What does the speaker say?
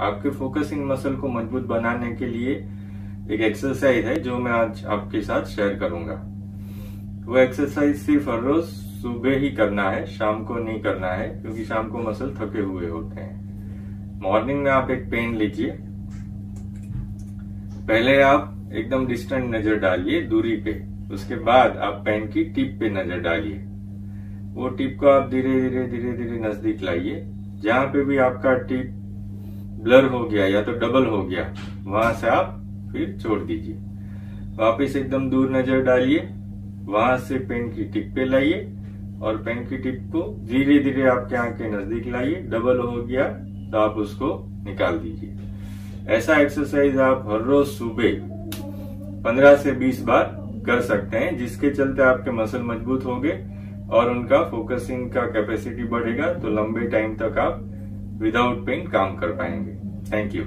आपके focusing muscle को मज़बूत बनाने के लिए एक एक्सरसाइज है, जो मैं आज आपके साथ शेयर करूँगा। वो एक्सरसाइज सिर्फ़ हर रोज सुबह ही करना है, शाम को नहीं करना है, क्योंकि शाम को मसल थके हुए होते हैं। मॉर्निंग में आप एक पेन लीजिए। पहले आप एकदम डिस्टेंट नज़र डालिए, दूरी पे। उसके बाद आप पेन की टिप पे नज़र डालिए। वो टिप को आप धीरे धीरे धीरे धीरे नज़दीक लाइए। जहाँ पे भी आपका टिप ब्लर हो गया या तो डबल हो गया, वहाँ से आप फिर छोड़ दीजिए। वापस एकदम दूर नज़र डालिए, वहाँ से पेन की टिप पे लाइए और पेन की टिप को धीरे धीरे आपके आँख के नज़दीक लाइए, डबल हो गया तो आप उसको निकाल दीजिए। ऐसा एक्सरसाइज आप हर रोज सुबह 15 से 20 बार कर सकते हैं, जिसके चलते आपके मसल मज़बूत होंगे और उनका फोकसिंग का कैपेसिटी बढ़ेगा तो लंबे टाइम तक आप विदाउट पेन काम कर पाएँगे. Thank you